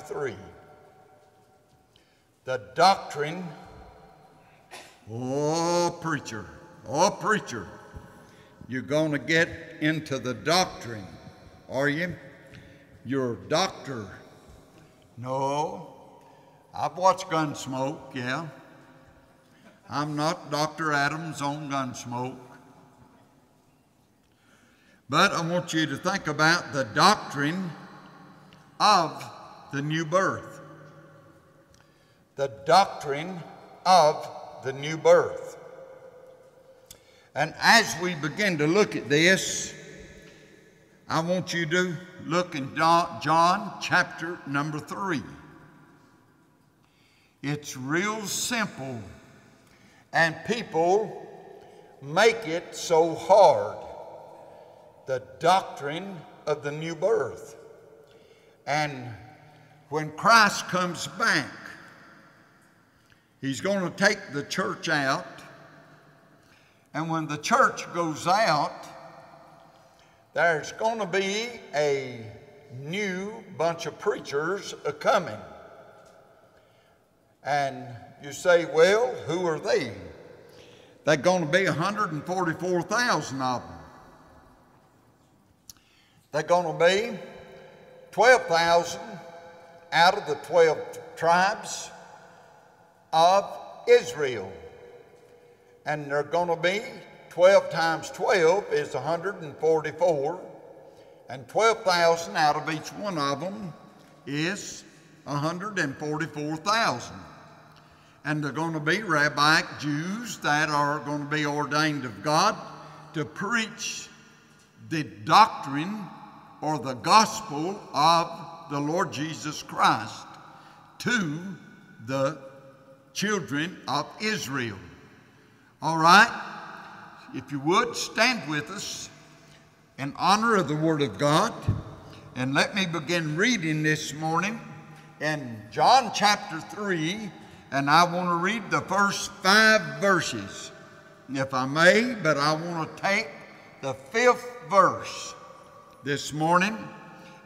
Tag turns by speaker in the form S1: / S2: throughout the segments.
S1: 3. The doctrine,
S2: Oh, preacher. Oh, preacher. You're going to get into the doctrine, are you? Your doctor. No. I've watched Gunsmoke, yeah. I'm not Dr. Adams on Gunsmoke. But I want you to think about the doctrine of the new birth.
S1: the doctrine of the new birth.
S2: And as we begin to look at this, I want you to look in John, chapter number 3. It's real simple.
S1: And people make it so hard. The doctrine of the new birth.
S2: And when Christ comes back, he's going to take the church out. And when the church goes out,
S1: There's going to be a new bunch of preachers a coming. And you say, well, who are they?
S2: they're going to be 144,000 of them.
S1: They're going to be 12,000 out of the 12 tribes of Israel. And they're going to be 12 times 12 is 144. And 12,000
S2: out of each one of them is 144,000. And they're going to be rabbinic Jews that are going to be ordained of God to preach the doctrine or the gospel of the Lord Jesus Christ to the children of Israel. All right? If you would, stand with us in honor of the Word of God. And let me begin reading this morning in John chapter 3, and I want to read the first five verses, if I may, but I want to take the fifth verse this morning,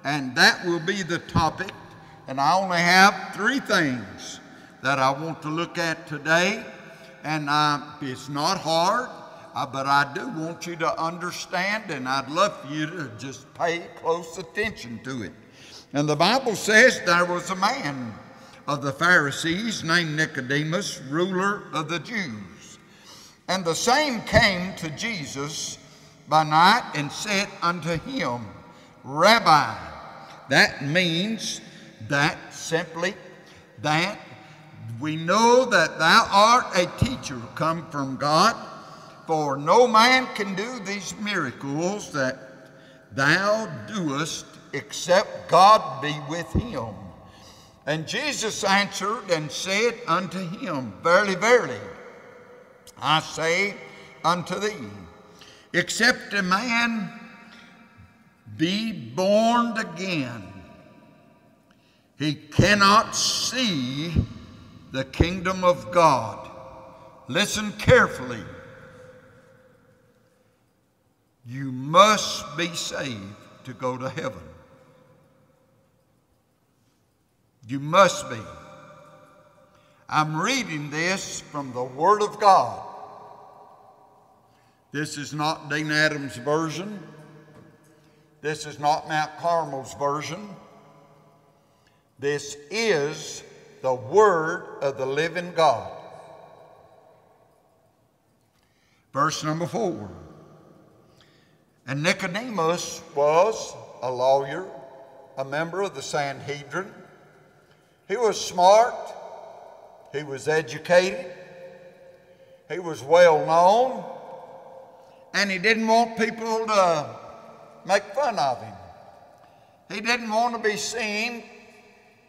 S2: and that will be the topic. And I only have three things that I want to look at today, and uh, it's not hard. Uh, but I do want you to understand, and I'd love for you to just pay close attention to it. And the Bible says there was a man of the Pharisees named Nicodemus, ruler of the Jews. And the same came to Jesus by night and said unto him, Rabbi, that means that simply that we know that thou art a teacher come from God, for no man can do these miracles that thou doest except God be with him. And Jesus answered and said unto him, Verily, verily, I say unto thee, except a man be born again, he cannot see the kingdom of God. Listen carefully. You must be saved to go to heaven. You must be. I'm reading this from the Word of God. This is not Dean Adams' version. This is not Mount Carmel's version. This is the Word of the living God. Verse number four. And Nicodemus was a lawyer, a member of the Sanhedrin. He was smart, he was educated, he was well known, and he didn't want people to make fun of him. He didn't want to be seen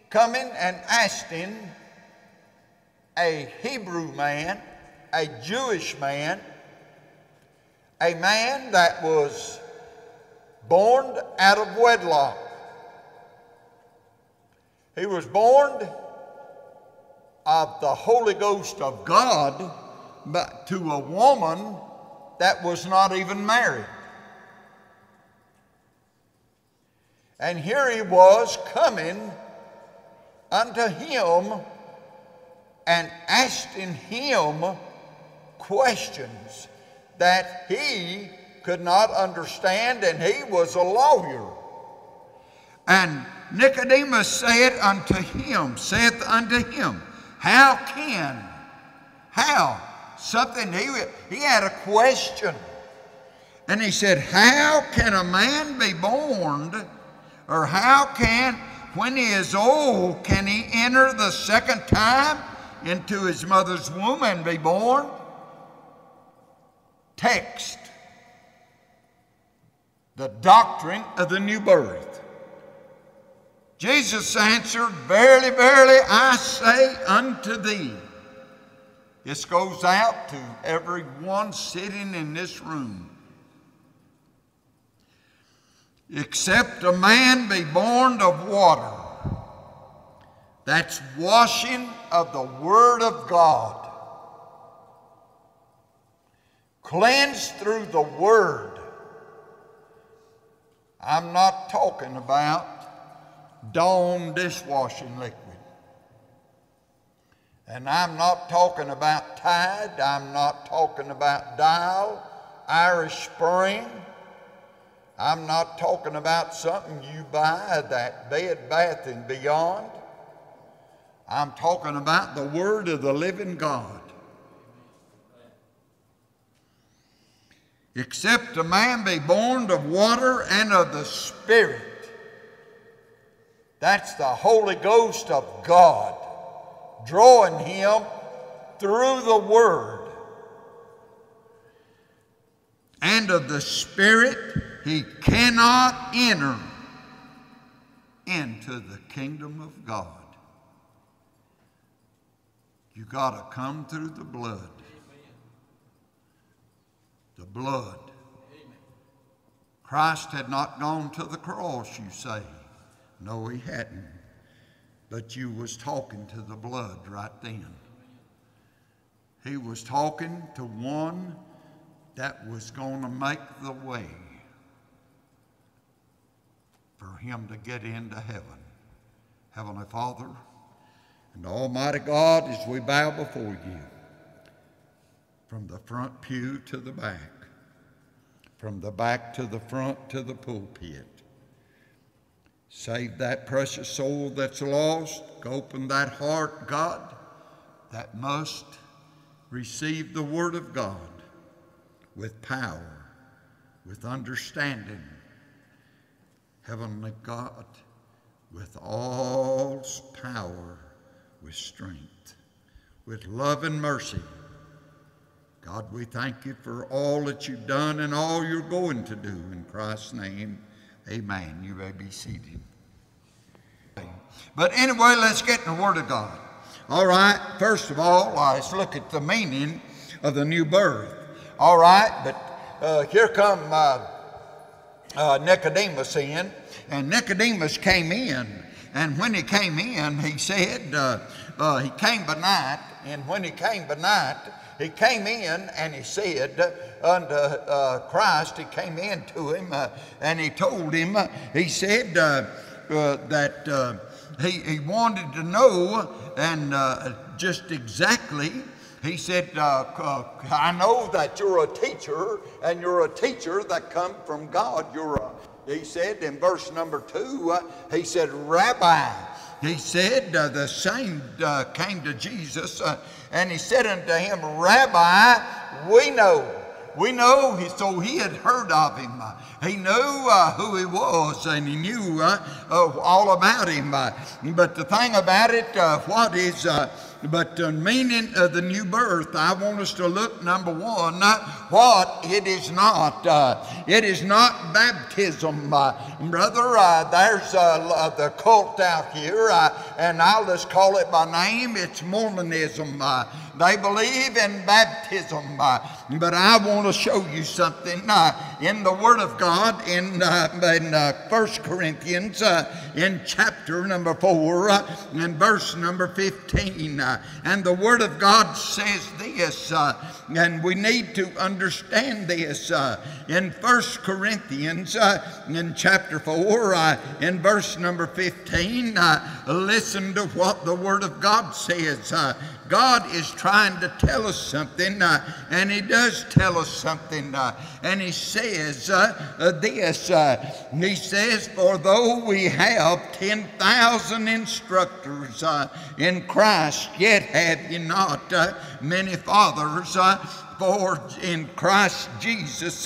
S2: coming and asking a Hebrew man, a Jewish man, a man that was born out of wedlock. He was born of the Holy Ghost of God, but to a woman that was not even married. And here he was coming
S1: unto him and asking him questions that he could not understand, and he was a lawyer.
S2: And Nicodemus said unto him, saith unto him, How can, how? Something, he, he had a question. And he said, How can a man be born, or how can, when he is old, can he enter the second time into his mother's womb and be born? Text the doctrine of the new birth. Jesus answered, Verily, verily, I say unto thee. This goes out to everyone sitting in this room. Except a man be born of water, that's washing of the Word of God, cleansed through the Word. I'm not talking about Dawn dishwashing liquid. And I'm not talking about Tide. I'm not talking about Dial, Irish Spring. I'm not talking about something you buy that Bed Bath and Beyond. I'm talking about the Word of the living God. Except a man be born of water and of the Spirit. That's the Holy Ghost of God drawing him through the Word. And of the Spirit, he cannot enter into the kingdom of God. You got to come through the blood. The blood. Christ had not gone to the cross, you say. No, he hadn't. But you was talking to the blood right then. He was talking to one that was going to make the way for him to get into heaven. Heavenly Father and Almighty God, as we bow before you, from the front pew to the back, from the back to the front to the pulpit, Save that precious soul that's lost. Open that heart, God, that must receive the Word of God with power, with understanding. Heavenly God, with all power, with strength, with love and mercy. God, we thank you for all that you've done and all you're going to do. In Christ's name, amen. You may be seated. But anyway, let's get in the Word of God. All right, first of all, let's look at the meaning of the new birth. All right, but uh, here come uh, uh, Nicodemus in, and Nicodemus came in, and when he came in, he said, uh, uh, he came by night, and when he came by night, he came in and he said unto uh, Christ, he came in to him, and he told him, he said that he, he wanted to know, and uh, just exactly, he said, uh, uh, I know that you're a teacher, and you're a teacher that come from God. You're a, he said in verse number two, uh, he said, Rabbi. He said, uh, the same uh, came to Jesus, and he said unto him, Rabbi, we know we know, he, so he had heard of him. He knew uh, who he was and he knew uh, uh, all about him. but the thing about it, uh, what is, uh, but the meaning of the new birth, I want us to look, number one, uh, what it is not. Uh, it is not baptism. Uh, brother, uh, there's the cult out here, and I'll just call it by name. It's Mormonism. They believe in baptism. Uh, but I want to show you something uh, in the Word of God in, uh, in uh, 1 Corinthians uh, in chapter number 4 uh, and verse number 15. Uh, and the Word of God says this, and we need to understand this in 1 Corinthians in chapter 4 in verse number 15. listen to what the Word of God says. God is trying to tell us something, uh, and He does tell us something. Uh, and He says uh, uh this uh, He says, For though we have 10,000 instructors uh, in Christ, yet have ye not many fathers. For in Christ Jesus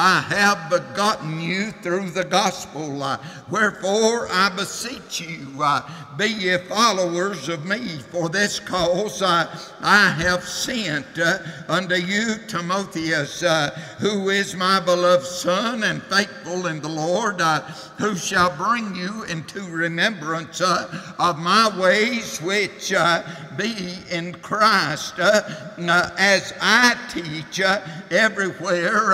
S2: I have begotten you through the gospel. Uh, wherefore I beseech you, uh, be ye followers of me. For this cause uh, I have sent uh, unto you Timotheus, uh, who is my beloved son and faithful in the Lord, uh, who shall bring you into remembrance of my ways which be in Christ, as I teach everywhere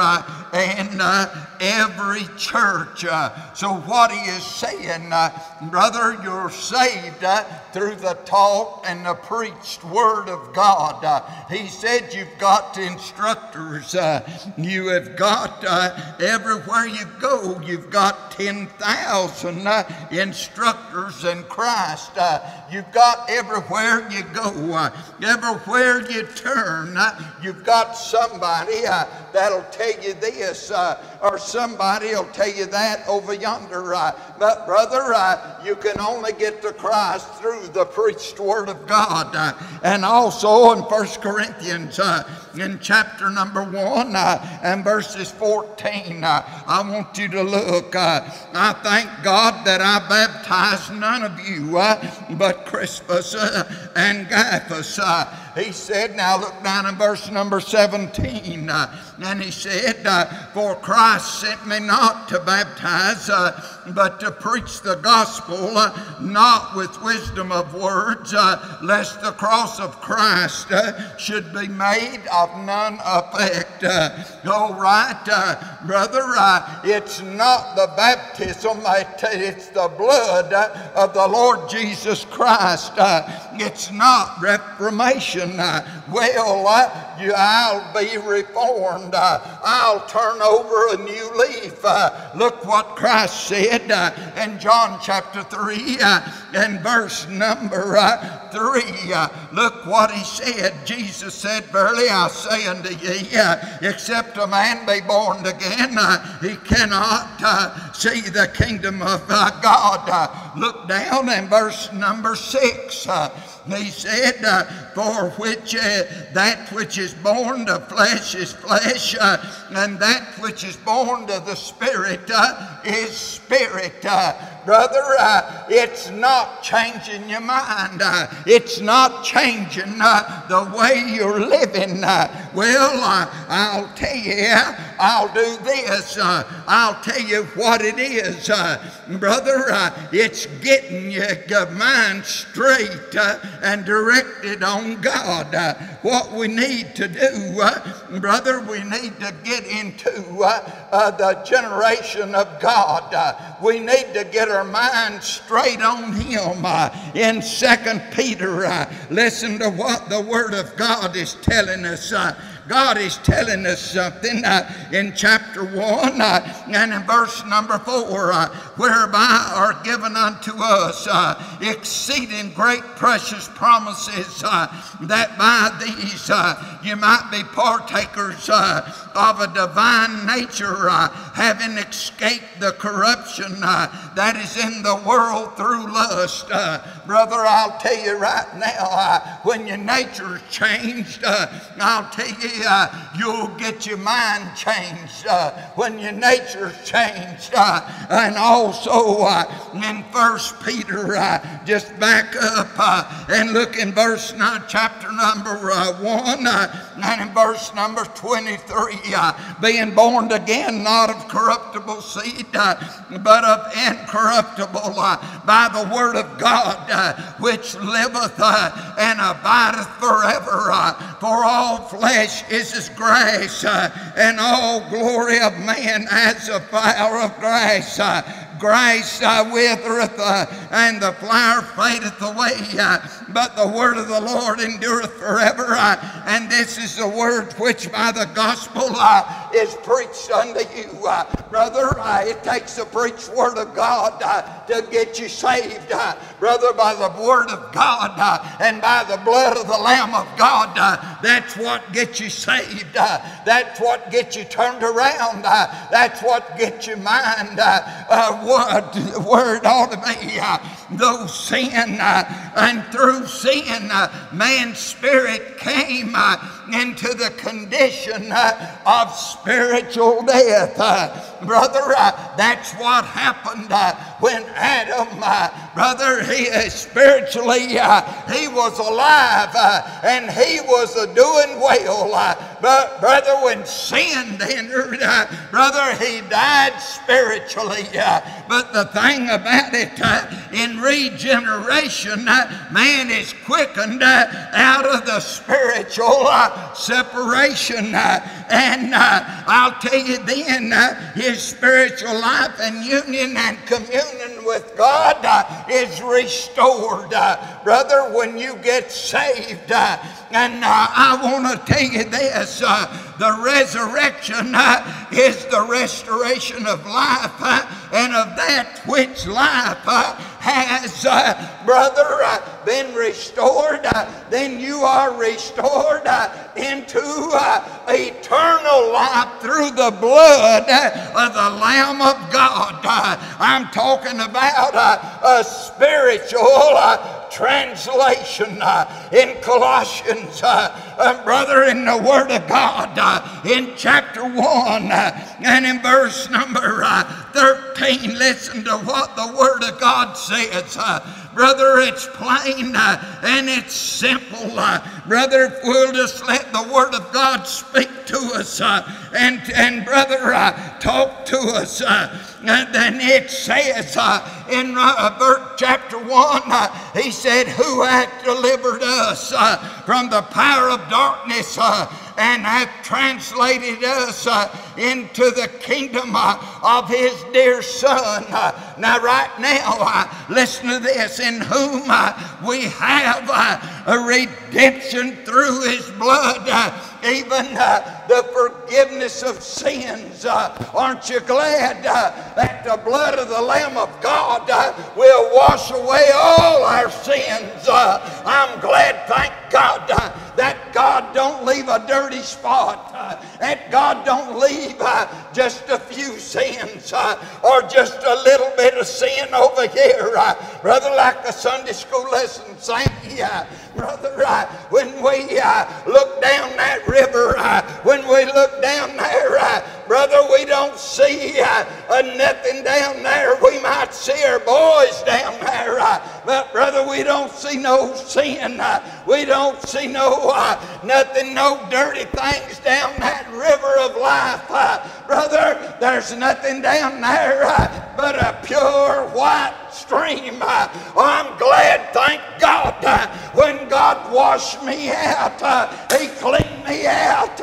S2: in uh, every church. Uh, so, what he is saying, uh, brother, you're saved uh, through the taught and the preached word of God. Uh, he said you've got instructors. Uh, you have got everywhere you go, you've got 10,000 instructors in Christ. you've got everywhere you go, everywhere you turn, you've got somebody that'll tell you this, uh, or somebody will tell you that over yonder. Uh, but, brother, uh, you can only get to Christ through the preached Word of God. Uh, and also in 1 Corinthians, uh, in chapter number 1 uh, and verses 14, I want you to look. I thank God that I baptized none of you but Crispus and Gaius he said, now look down in verse number 17, uh, and he said, uh, For Christ sent me not to baptize, uh, but to preach the gospel, uh, not with wisdom of words, uh, lest the cross of Christ uh, should be made of none effect. Uh, all right, uh, brother, it's not the baptism, it's the blood of the Lord Jesus Christ. it's not reformation well, you, I'll be reformed. I'll turn over a new leaf. Uh, look what Christ said uh, in John chapter 3 uh, and verse number uh, look what he said. Jesus said, Verily I say unto ye, except a man be born again, he cannot see the kingdom of God. look down in verse number 6. He said, uh, For which uh, that which is born of flesh is flesh, uh, and that which is born of the Spirit uh, is spirit. Brother, uh, it's not changing your mind. Uh, it's not changing uh, the way you're living. Uh, well, uh, I'll tell you, I'll do this. Uh, I'll tell you what it is. brother, it's getting your mind straight and directed on God. what we need to do, brother, we need to get into the generation of God. we need to get our mind straight on Him. Uh, in Second Peter, uh, listen to what the Word of God is telling us. God is telling us something uh, in chapter 1 uh, and in verse number 4 uh, whereby are given unto us uh, exceeding great precious promises uh, that by these uh, you might be partakers of a divine nature having escaped the corruption that is in the world through lust. brother, I'll tell you right now, when your nature's changed, I'll tell you uh, you'll get your mind changed uh, when your nature's changed. Uh, and also uh, in First Peter, uh, just back up uh, and look in verse chapter number one and in verse number 23, being born again, not of corruptible seed, but of incorruptible by the word of God, which liveth and abideth forever. for all flesh is as grass, uh, and all glory of man as a flower of grass. Uh, grass uh, withereth uh, and the flower fadeth away, uh, but the word of the Lord endureth forever. Uh, and this is the word which by the gospel
S1: is preached unto you. Uh, brother, uh, it takes the preached word of God uh, to get you saved. Uh, brother, by the word of God uh, and by the blood of the Lamb of God, uh, that's what gets you saved. that's what gets you turned around. that's what gets your mind what word ought to be. though sin and through sin, man's spirit came into the condition uh, of spiritual death. Uh, brother, uh, that's what happened uh, when Adam, uh, brother, he uh, spiritually, he was alive and he was doing well. but brother, when sin entered, brother, he died spiritually. but the thing about it, in regeneration, man is quickened out of the spiritual separation. Uh, and uh, I'll tell you then, uh, his spiritual life and union and communion with God is restored. Brother, when you get saved, and I want to tell you this the resurrection uh, is the restoration of life uh, and of that which life uh, has, brother, been restored, then you are restored into eternal life through the blood of the Lamb of God. I'm talking about a spiritual translation in Colossians, brother, in the Word of God, in chapter 1 and in verse number 13. Listen to what the Word of God says. Brother, it's plain uh, and it's simple. Uh, brother, if we'll just let the Word of God speak to us uh, and, and brother, uh, talk to us, uh, then it says uh, in chapter 1, he said, Who hath delivered us from the power of darkness? and hath translated us uh, into the kingdom uh, of his dear Son. Uh, now, right now, uh, listen to this in whom uh, we have uh, a redemption through his blood even uh, the forgiveness of sins. Uh, aren't you glad uh, that the blood of the Lamb of God uh, will wash away all our sins? Uh, I'm glad, thank God, uh, that God don't leave a dirty spot, that God don't leave just a few sins or just a little bit of sin over here. Brother, like the Sunday school lesson sang, brother, when we uh, look down that river, when we look down there, brother, we don't see uh, nothing down there. We might see our boys down there, uh, but brother, we don't see no sin. We don't see no nothing, no dirty things down that river of life. Brother, there's nothing down there but a pure white stream. I'm glad, thank God, when God washed me out, He cleaned me out,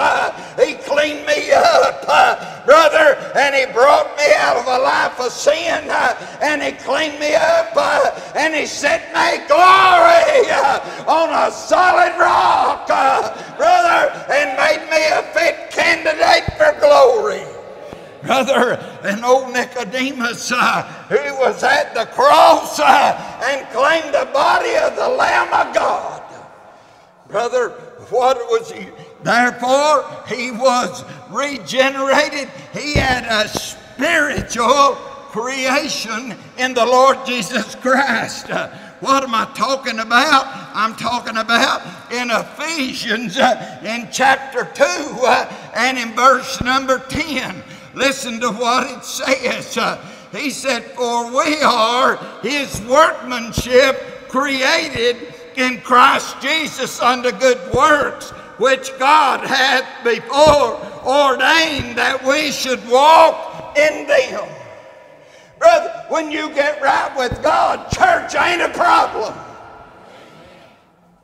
S1: He cleaned me up, brother, and He brought me out of a life of sin, and He cleaned me up, and He set me glory on a solid rock, brother, and made me a fit candidate for glory brother, and old Nicodemus, uh, who was at the cross uh, and claimed the body of the Lamb of God. Brother, what was he? Therefore, he was regenerated. He had a spiritual creation in the Lord Jesus Christ. Uh, what am I talking about? I'm talking about in Ephesians uh, in chapter 2 uh, and in verse number 10. Listen to what it says. Uh, he said, For we are his workmanship created in Christ Jesus unto good works, which God hath before ordained that we should walk in them. Brother, when you get right with God, church ain't a problem.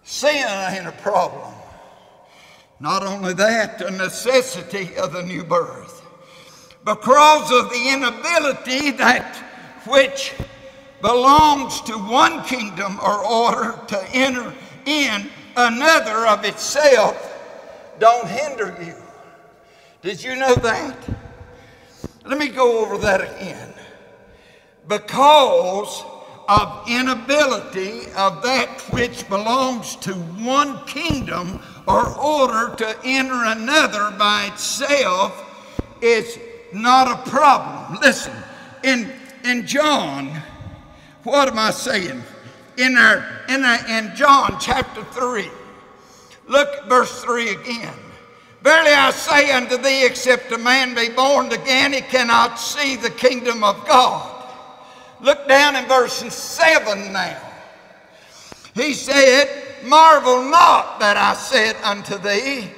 S1: Sin ain't a problem. Not only that, the necessity of the new birth because of the inability that which belongs to one kingdom or order to enter in another of itself don't hinder you. Did you know that? Let me go over that again. Because of inability of that which belongs to one kingdom or order to enter another by itself is not a problem. Listen, in, in John, what am I saying? In, our, in, our, in John chapter 3, look at verse 3 again. Verily I say unto thee, except a man be born again, he cannot see the kingdom of God. Look down in verse 7 now. He said, Marvel not that I said unto thee,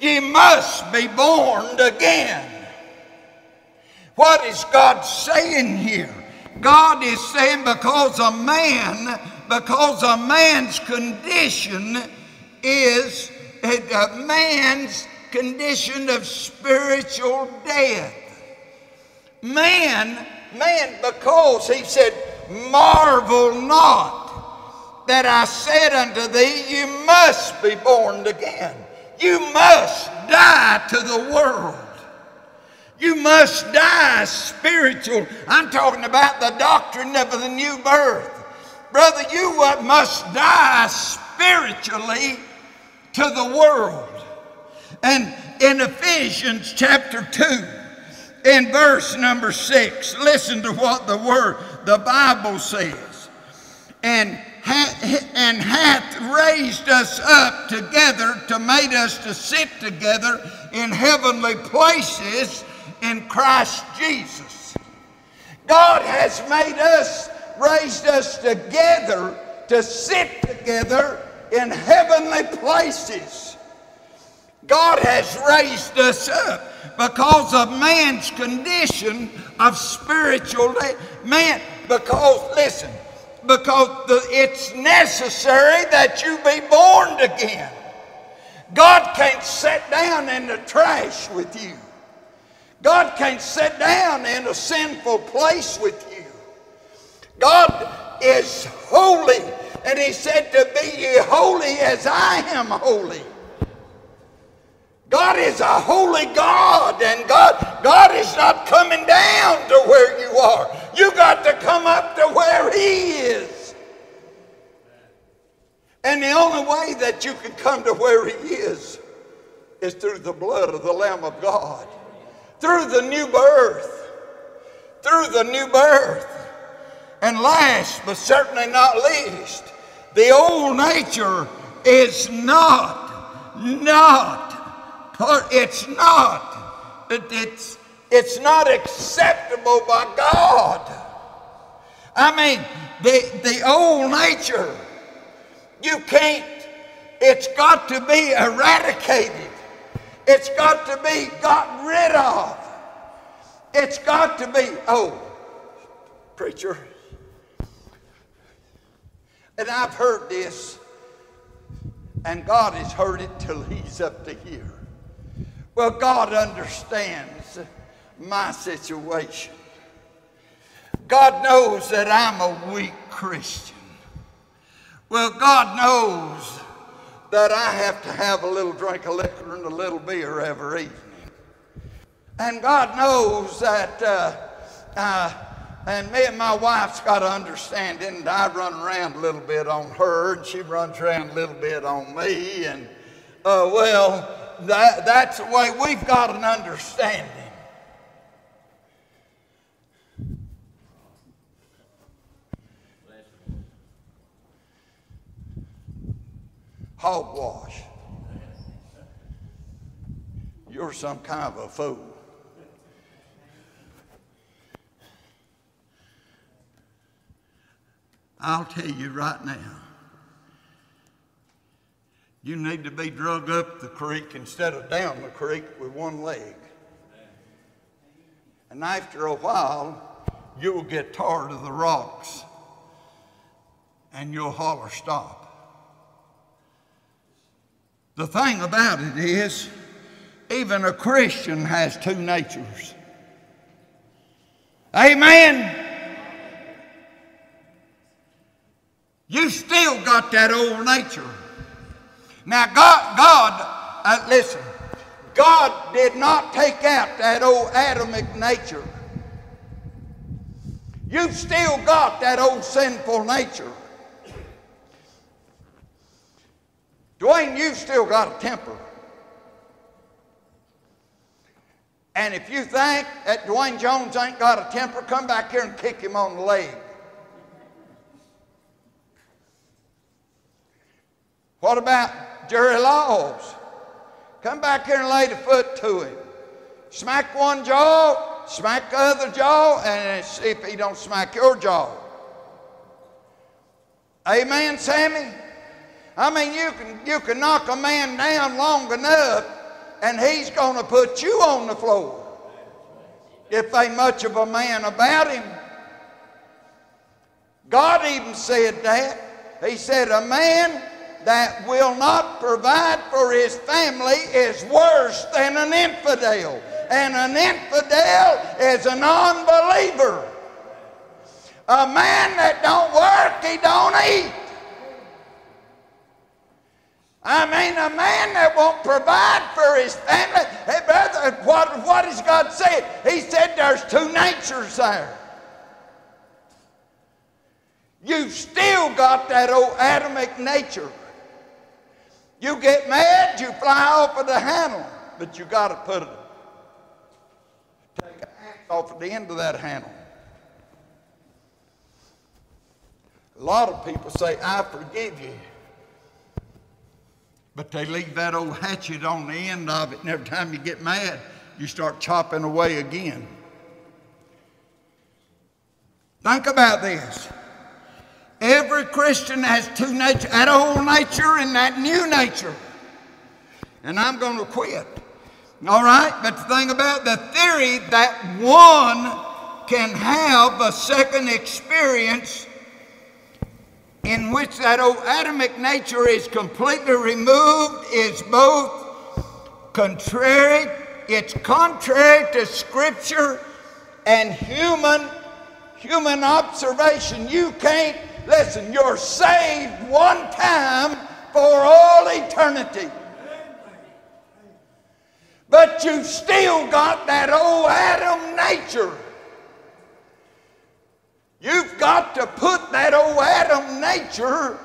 S1: Ye must be born again. What is God saying here? God is saying because a man, because a man's condition is a man's condition of spiritual death. Man, man, because he said, marvel not that I said unto thee, you must be born again. You must die to the world. You must die spiritual. I'm talking about the doctrine of the new birth. Brother, you uh, must die spiritually to the world. And in Ephesians chapter 2, in verse number 6, listen to what the word, the Bible says. And and hath raised us up together to made us to sit together in heavenly places in Christ Jesus. God has made us, raised us together to sit together in heavenly places. God has raised us up because of man's condition of spiritual man. Because, listen, because the, it's necessary that you be born again. God can't sit down in the trash with you. God can't sit down in a sinful place with you. God is holy, and He said to be ye holy as I am holy. God is a holy God, and God, God is not coming down to where you are. You got to come up to where He is. And the only way that you can come to where He is is through the blood of the Lamb of God, through the new birth, through the new birth. And last but certainly not least, the old nature is not, not it's not. It's, it's not acceptable by God. I mean, the, the old nature, you can't, it's got to be eradicated. It's got to be got rid of. It's got to be, oh, preacher. And I've heard this, and God has heard it till He's up to here. Well, God understands my situation. God knows that I'm a weak Christian. Well, God knows that I have to have a little drink of liquor and a little beer every evening. And God knows that, uh, uh, and me and my wife's got to understand, and I run around a little bit on her, and she runs around a little bit on me, and uh, well, that, that's the way we've got an understanding. Hogwash. You're some kind of a fool. I'll tell you right now you need to be drug up the creek instead of down the creek with one leg. And after a while, you'll get tired of the rocks and you'll holler, stop. The thing about it is, even a Christian has two natures. Amen. You still got that old nature. Now, God, God, uh, listen, God did not take out that old Adamic nature. You've still got that old sinful nature. Dwayne, you've still got a temper. And if you think that Dwayne Jones ain't got a temper, come back here and kick him on the leg. What about Jerry Laws? Come back here and lay the foot to him. Smack one jaw, smack the other jaw, and see if he don't smack your jaw. Amen, Sammy? I mean, you can, you can knock a man down long enough and he's going to put you on the floor if ain't much of a man about him. God even said that. He said, A man that will not provide for his family is worse than an infidel. And an infidel is an unbeliever. A man that don't work, he don't eat. I mean, a man that won't provide for his family. Hey, brother, what, what has God said? He said there's two natures there. You've still got that old Adamic nature. You get mad, you fly off of the handle, but you got to put it, take an axe off of the end of that handle. A lot of people say, I forgive you. But they leave that old hatchet on the end of it, and every time you get mad, you start chopping away again. Think about this. Every Christian has two natures, that old nature and that new nature. And I'm going to quit. All right? But the thing about the theory that one can have a second experience in which that old Adamic nature is completely removed is both contrary, it's contrary to Scripture and human human observation. You can't listen, you're saved one time for all eternity. But you've still got that old Adam nature. You've got to put that old Adam nature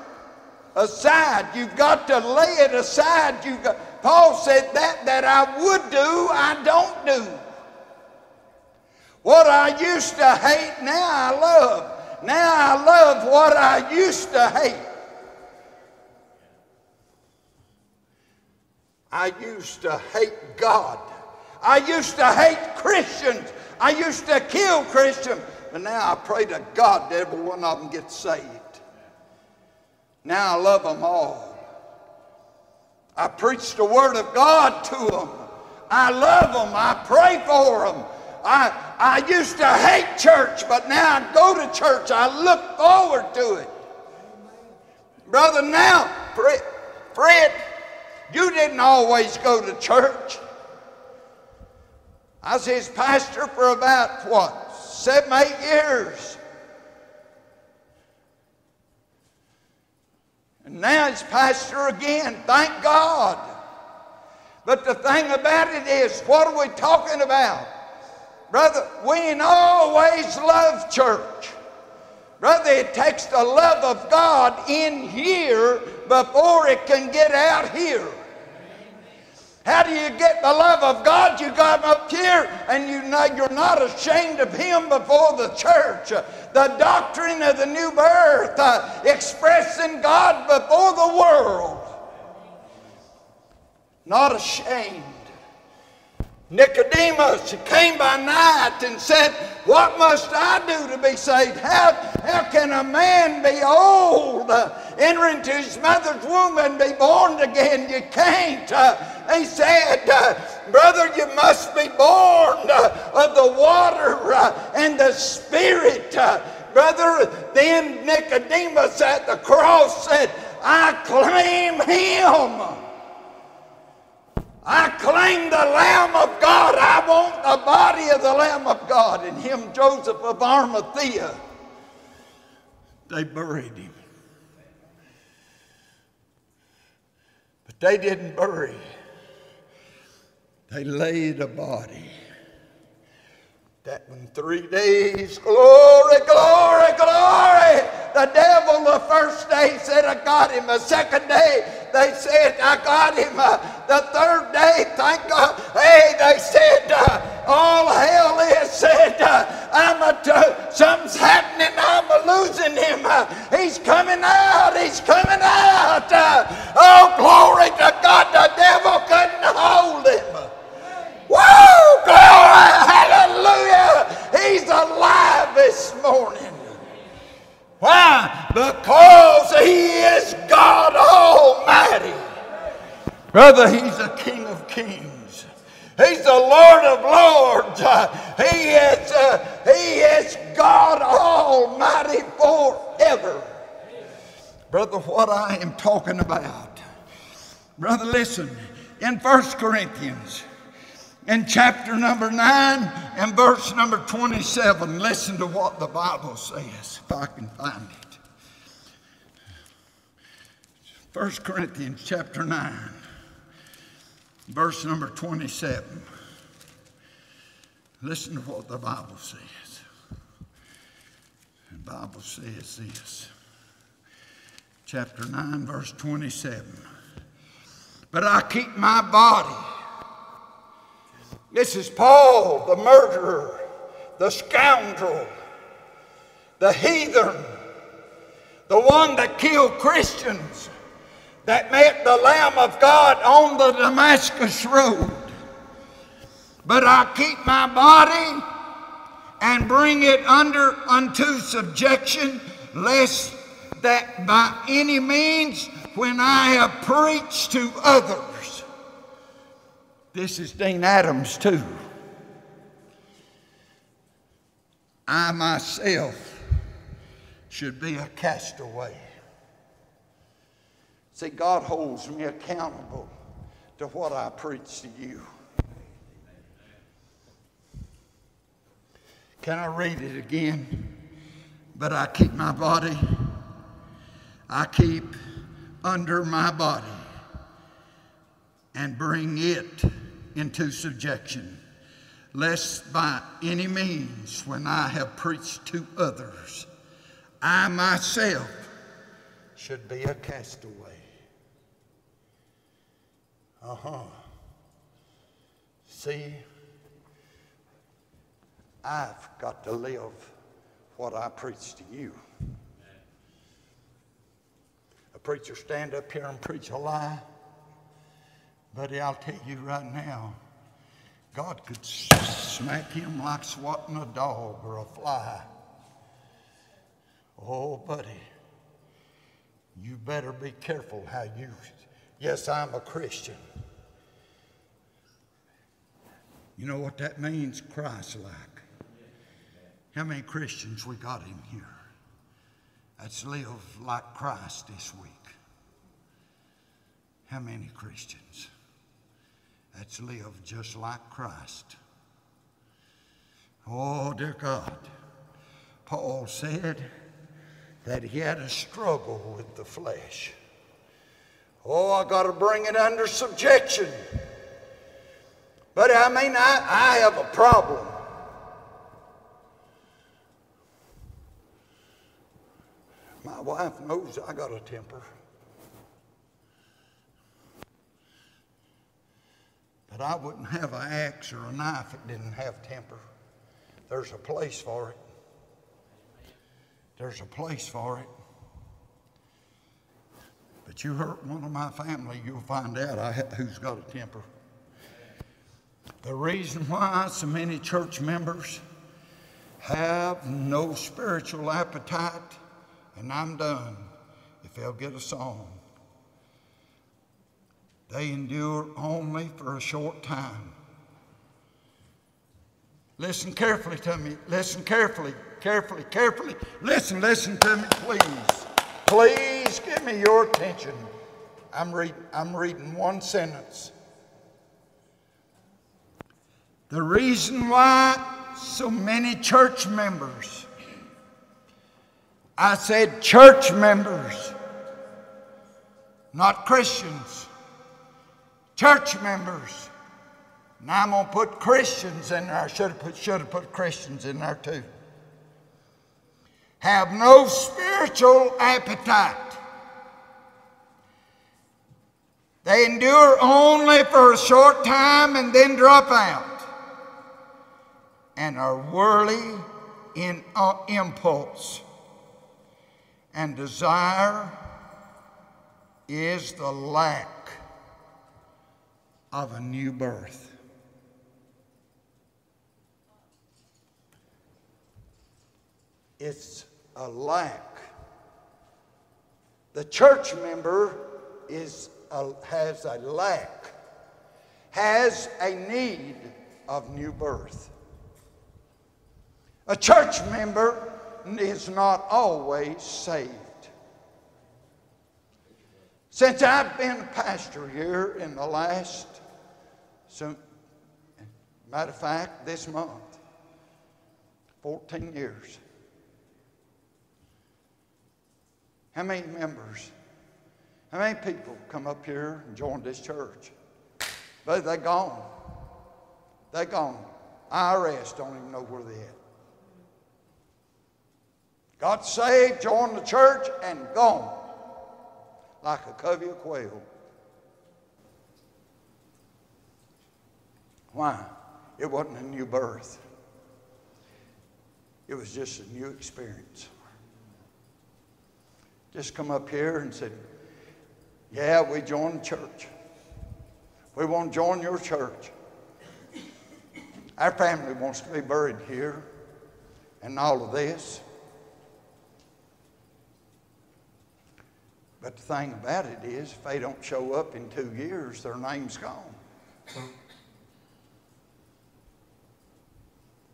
S1: aside. You've got to lay it aside. You got, Paul said that that I would do, I don't do. What I used to hate, now I love. Now I love what I used to hate. I used to hate God. I used to hate Christians. I used to kill Christians. But now I pray to God that every one of them gets saved. Now I love them all. I preach the Word of God to them. I love them. I pray for them. I, I used to hate church, but now I go to church. I look forward to it. Brother, now, Fred, you didn't always go to church. I was his pastor for about, what, seven, eight years. And now he's pastor again. Thank God. But the thing about it is, what are we talking about? Brother, we ain't always love church. Brother, it takes the love of God in here before it can get out here. How do you get the love of God? You got up here and you you're not ashamed of him before the church. The doctrine of the new birth, uh, expressing God before the world. Not ashamed. Nicodemus came by night and said, What must I do to be saved? How, how can a man be old, uh, enter into his mother's womb and be born again? You can't. Uh, he said, uh, Brother, you must be born of the water and the Spirit. Brother, then Nicodemus at the cross said, I claim him. I claim the Lamb of God. I want the body of the Lamb of God. And him, Joseph of Arimathea, they buried him. But they didn't bury.
S2: they laid a body.
S1: That in three days, glory, glory, glory. The devil the first day said, I got him. The second day, they said, I got him. Uh, the third day, thank God, hey, they said, uh, all hell is said, uh, I'm a t- something's happening. I'm losing him. Uh, he's coming out. He's coming out. Uh, oh, glory to God. The devil couldn't hold him. Woo! Glory! Hallelujah! He's alive this morning. Why? Because He is God Almighty. Brother, He's a King of Kings. He's the Lord of Lords. he is, uh, he is God Almighty forever. Brother, what I am talking about. Brother, listen. In First Corinthians, in chapter number 9 and verse number 27. Listen to what the Bible says, if I can find it. 1 Corinthians chapter 9, verse number 27. Listen to what the Bible says. The Bible says this. Chapter 9, verse 27. But I keep my body this is Paul, the murderer, the scoundrel, the heathen, the one that killed Christians, that met the Lamb of God on the Damascus Road. But I keep my body and bring it under unto subjection, lest that by any means, when I have preached to others, this is Dean Adams, too. I myself should be a castaway. See, God holds me accountable to what I preach to you. Can I read it again? But I keep my body, I keep under my body and bring it into subjection, lest by any means, when I have preached to others, I myself should be a castaway. Uh huh. See, I've got to live what I preach to you. A preacher stand up here and preach a lie. Buddy, I'll tell you right now, God could smack him like swatting a dog or a fly. Oh, buddy, you better be careful how you. Yes, I'm a Christian. You know what that means? Christ like. How many Christians we got in here? That's live like Christ this week. How many Christians? That's lived just like Christ. Oh, dear God. Paul said that he had a struggle with the flesh. Oh, I got to bring it under subjection. But I mean, I, I have a problem. My wife knows I got a temper. But I wouldn't have an axe or a knife that didn't have temper. There's a place for it. There's a place for it. But you hurt one of my family, you'll find out I, who's got a temper. The reason why so many church members have no spiritual appetite, and I'm done if they'll get a song. They endure only for a short time. Listen carefully to me. Listen carefully, carefully, carefully. Listen, listen to me, please. Please give me your attention. I'm, read, I'm reading one sentence. The reason why so many church members, I said church members, not Christians, church members, And I'm going to put Christians in there. I should have put, should have put Christians in there too. Have no spiritual appetite. They endure only for a short time and then drop out and are worldly in uh, impulse. And desire is the lack of a new birth. It's a lack. The church member is a, has a lack, has a need of new birth. A church member is not always saved. Since I've been a pastor here in the last, so, matter of fact, this month, 14 years. How many members, how many people come up here and join this church? But they're gone. They're gone. IRS don't even know where they're at. Got saved, joined the church, and gone like a covey of quail. Why? It wasn't a new birth. It was just a new experience. Just come up here and said, Yeah, we joined the church. We want to join your church. Our family wants to be buried here and all of this. But the thing about it is, if they don't show up in two years, their name's gone.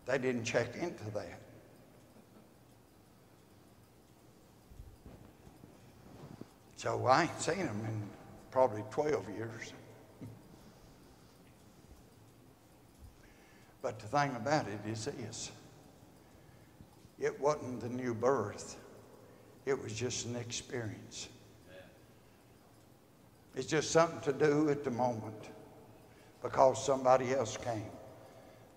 S1: They didn't check into that. So I ain't seen them in probably 12 years. But the thing about it is this it wasn't the new birth, it was just an experience. It's just something to do at the moment because somebody else came.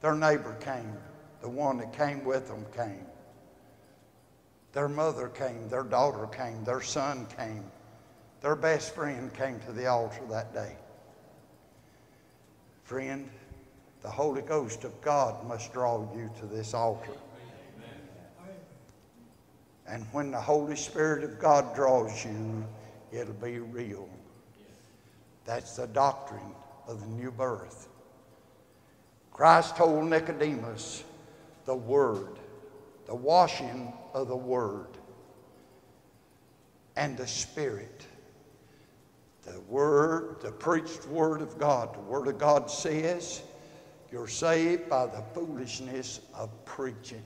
S1: Their neighbor came. The one that came with them came. Their mother came. Their daughter came. Their son came. Their best friend came to the altar that day. Friend, the Holy Ghost of God must draw you to this altar. And when the Holy Spirit of God draws you, it'll be real. That's the doctrine of the new birth. Christ told Nicodemus the Word, the washing of the Word, and the Spirit. The Word, the preached Word of God. The Word of God says you're saved by the foolishness of preaching.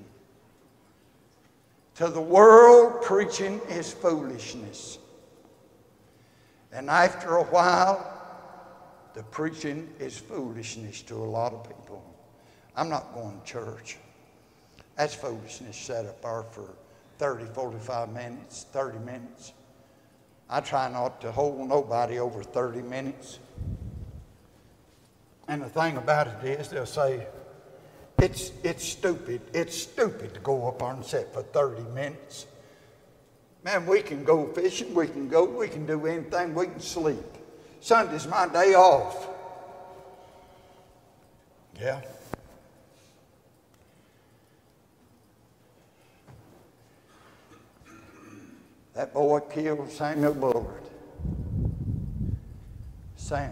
S1: To the world, preaching is foolishness. And after a while, the preaching is foolishness to a lot of people. I'm not going to church. That's foolishness set up there for 30, 45 minutes, 30 minutes. I try not to hold nobody over 30 minutes. And the thing about it is, they'll say, it's, it's stupid. It's stupid to go up on sit for 30 minutes. Man, we can go fishing, we can go, we can do anything, we can sleep. Sunday's my day off. Yeah. That boy killed Samuel Bullard. Sam.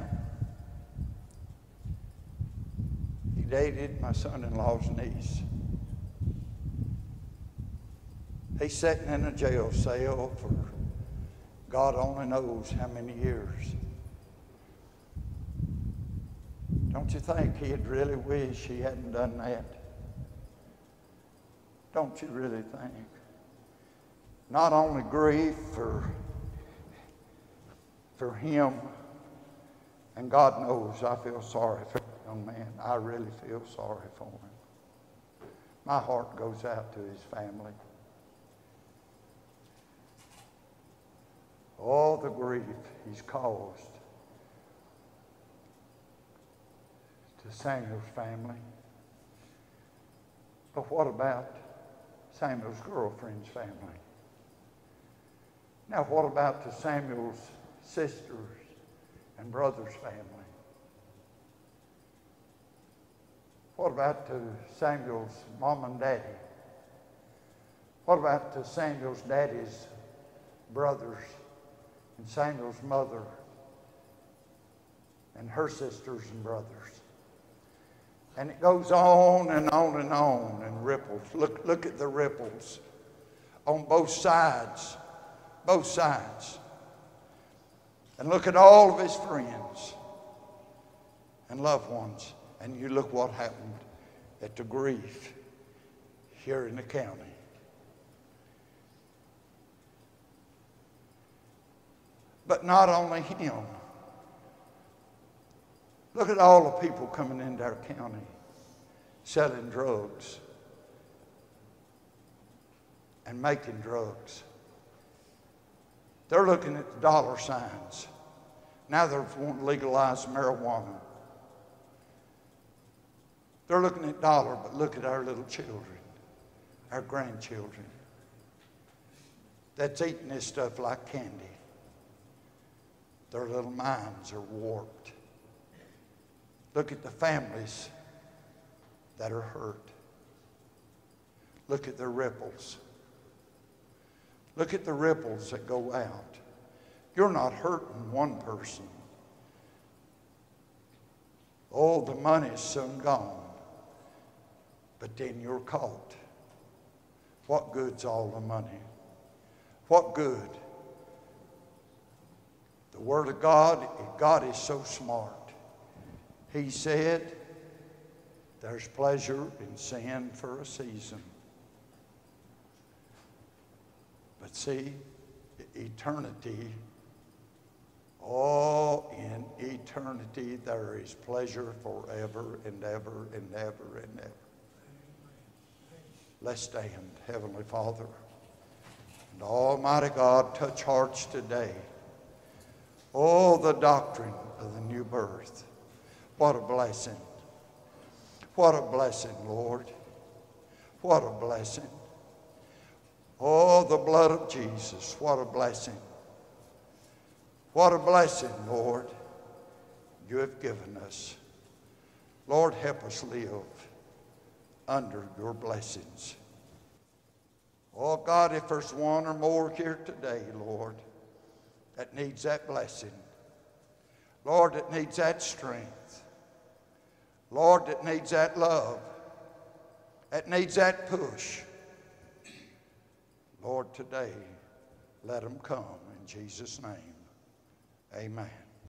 S1: He dated my son in law's niece. He's sitting in a jail cell for God only knows how many years. Don't you think he'd really wish he hadn't done that? Don't you really think? Not only grief for, for him, and God knows I feel sorry for the young man. I really feel sorry for him. My heart goes out to his family. all the grief he's caused
S3: to Samuel's family. But what about Samuel's girlfriend's family? Now, what about to Samuel's sisters and brothers' family? What about to Samuel's mom and daddy? What about to Samuel's daddy's brothers and Samuel's mother and her sisters and brothers? And it goes on and on and on and ripples. Look, look at the ripples on both sides. Both sides. And look at all of his friends and loved ones. And you look what happened at the grief here in the county. But not only him. Look at all the people coming into our county selling drugs and making drugs. They're looking at the dollar signs. Now they're wanting to legalize marijuana. They're looking at dollar, but look at our little children, our grandchildren that's eating this stuff like candy. Their little minds are warped. Look at the families that are hurt. Look at the ripples. Look at the ripples that go out. You're not hurting one person. Oh, the money's soon gone. But then you're caught. What good's all the money? What good? The Word of God, God is so smart. He said, There's pleasure in sin for a season. But see, eternity, oh, in eternity, there is pleasure forever and ever and ever and ever. Let's stand, Heavenly Father. And Almighty God, touch hearts today. Oh, the doctrine of the new birth. What a blessing. What a blessing, Lord. What a blessing. Oh, the blood of Jesus. What a blessing. What a blessing, Lord, you have given us. Lord, help us live under your blessings. Oh, God, if there's one or more here today, Lord, that needs that blessing, Lord, that needs that strength, Lord, that needs that love, that needs that push. Lord, today, let them come in Jesus' name. Amen.